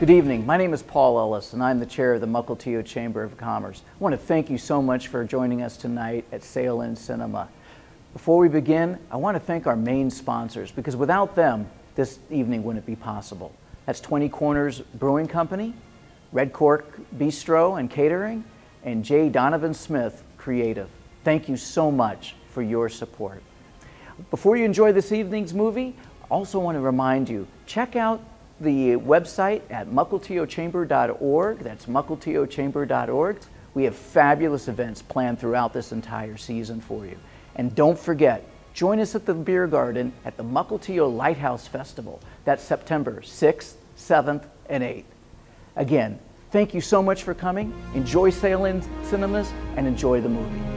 Good evening. My name is Paul Ellis, and I'm the chair of the Mukilteo Chamber of Commerce. I want to thank you so much for joining us tonight at Sail In Cinema. Before we begin, I want to thank our main sponsors because without them, this evening wouldn't be possible. That's 20 Corners Brewing Company, Red Cork Bistro and Catering, and J. Donovan Smith Creative. Thank you so much for your support. Before you enjoy this evening's movie, I also want to remind you check out the website at mukilteochamber.org. That's mukilteochamber.org. We have fabulous events planned throughout this entire season for you. And don't forget, join us at the Beer Garden at the Mukilteo Lighthouse Festival. That's September 6th, 7th, and 8th. Again, thank you so much for coming. Enjoy Sail In Cinemas and enjoy the movie.